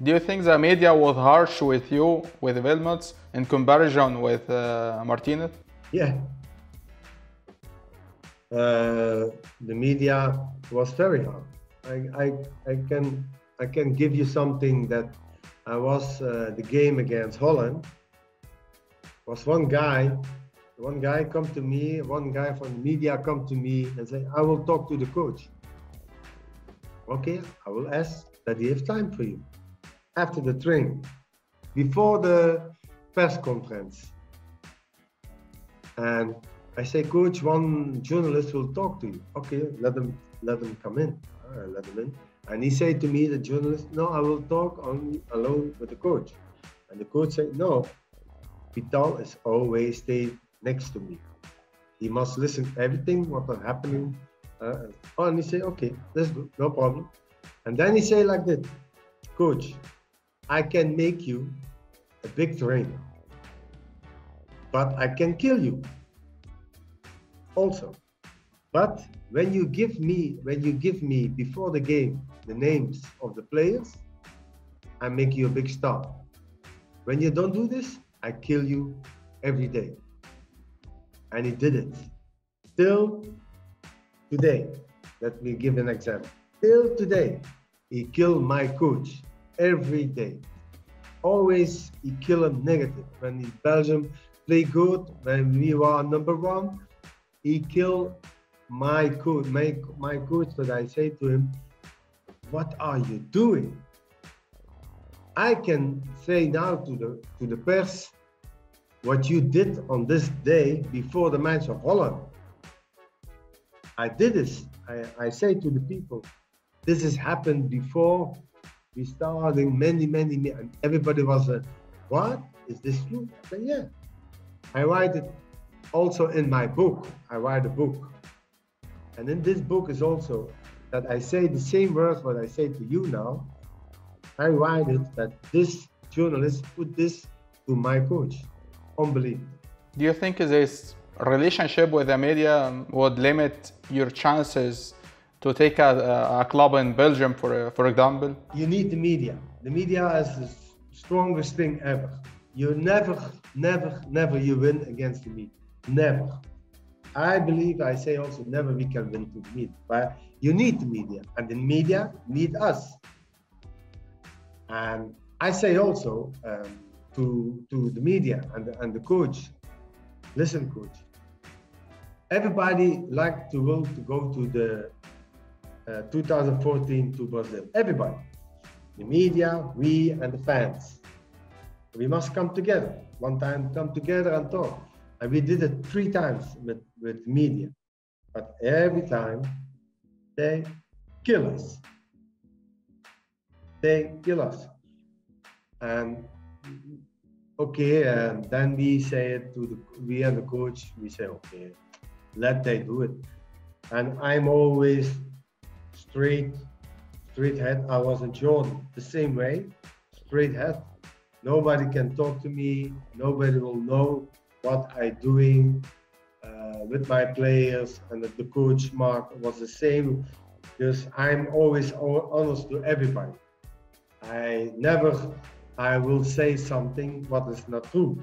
Do you think the media was harsh with you with Wilmots in comparison with uh, Martinez? Yeah. Uh, the media was very hard. I, I, I can I can give you something that I was uh, the game against Holland was one guy one guy come to me one guy from the media come to me and say I will talk to the coach okay I will ask that he have time for you after the train, before the press conference and I say coach one journalist will talk to you okay let them let them come in uh, let them in and he said to me, the journalist, no, I will talk only alone with the coach. And the coach said, no, Vital is always stay next to me. He must listen to everything are happening. Uh, and he said, okay, that's good, no problem. And then he said like that, coach, I can make you a big trainer, but I can kill you also. But when you give me, when you give me before the game the names of the players, I make you a big star. When you don't do this, I kill you every day. And he did it. Till today, let me give an example. Till today, he killed my coach every day. Always he kill him negative. When he Belgium play good, when we were number one, he kill my coach, my, my coach that I say to him, what are you doing? I can say now to the to the press what you did on this day before the match of Holland. I did this. I, I say to the people, this has happened before we started many, many, many and everybody was uh, what? Is this? I said, yeah. I write it also in my book. I write a book. And in this book is also that I say the same words what I say to you now. I write it that this journalist put this to my coach. Unbelievable. Do you think this relationship with the media would limit your chances to take a, a club in Belgium, for for example? You need the media. The media is the strongest thing ever. You never, never, never you win against the media. Never. I believe I say also never we can win to the media, but you need the media, and the media need us. And I say also um, to to the media and the, and the coach, listen, coach. Everybody like to will to go to the uh, 2014 to Brazil. Everybody, the media, we, and the fans. We must come together. One time, come together and talk. And we did it three times with, with media. But every time they kill us. They kill us. And okay, and then we say it to the we and the coach, we say, okay, let they do it. And I'm always straight, straight head. I was in Jordan the same way, straight head. Nobody can talk to me, nobody will know what I'm doing uh, with my players and the coach Mark was the same because I'm always honest to everybody. I never I will say something what is not true.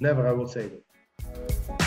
Never I will say that.